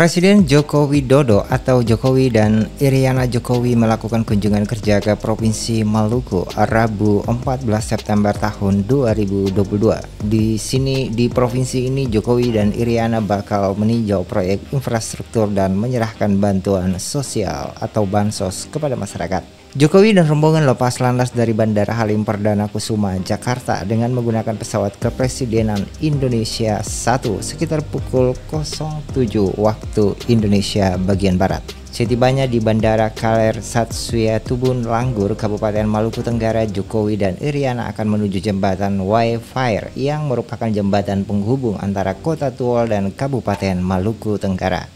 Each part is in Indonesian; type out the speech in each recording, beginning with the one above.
Presiden Joko Widodo atau Jokowi dan Iriana Jokowi melakukan kunjungan kerja ke Provinsi Maluku Rabu 14 September tahun 2022. Di sini di provinsi ini Jokowi dan Iriana bakal meninjau proyek infrastruktur dan menyerahkan bantuan sosial atau bansos kepada masyarakat. Jokowi dan rombongan lepas landas dari Bandara Halim Perdana Kusuma, Jakarta dengan menggunakan pesawat kepresidenan Indonesia 1 sekitar pukul 07 waktu Indonesia bagian Barat. Setibanya di Bandara Kaler Satsuya Tubun Langgur, Kabupaten Maluku Tenggara, Jokowi dan Iriana akan menuju jembatan Wi-Fi yang merupakan jembatan penghubung antara Kota Tuol dan Kabupaten Maluku Tenggara.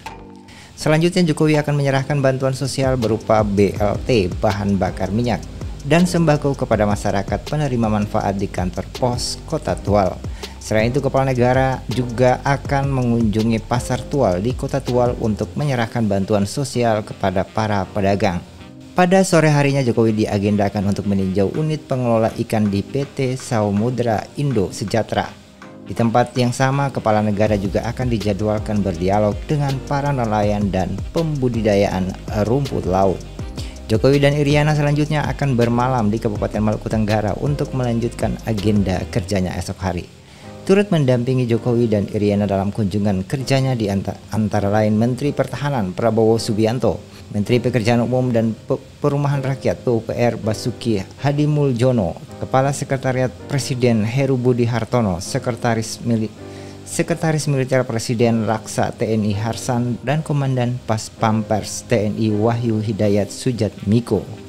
Selanjutnya Jokowi akan menyerahkan bantuan sosial berupa BLT bahan bakar minyak dan sembako kepada masyarakat penerima manfaat di kantor pos Kota Tual. Selain itu, Kepala Negara juga akan mengunjungi pasar Tual di Kota Tual untuk menyerahkan bantuan sosial kepada para pedagang. Pada sore harinya Jokowi diagendakan untuk meninjau unit pengelola ikan di PT Saumudra Indo Sejahtera di tempat yang sama, kepala negara juga akan dijadwalkan berdialog dengan para nelayan dan pembudidayaan rumput laut. Jokowi dan Iriana selanjutnya akan bermalam di Kabupaten Maluku Tenggara untuk melanjutkan agenda kerjanya esok hari. Turut mendampingi Jokowi dan Iriana dalam kunjungan kerjanya di antara lain Menteri Pertahanan Prabowo Subianto, Menteri Pekerjaan Umum dan Perumahan Rakyat PUPR Basuki Hadi Muljono, Kepala Sekretariat Presiden Heru Budi Hartono, Sekretaris Mili Sekretaris Militer Presiden Laksa TNI Harsan dan Komandan Pas Pampers TNI Wahyu Hidayat Sujat Miko.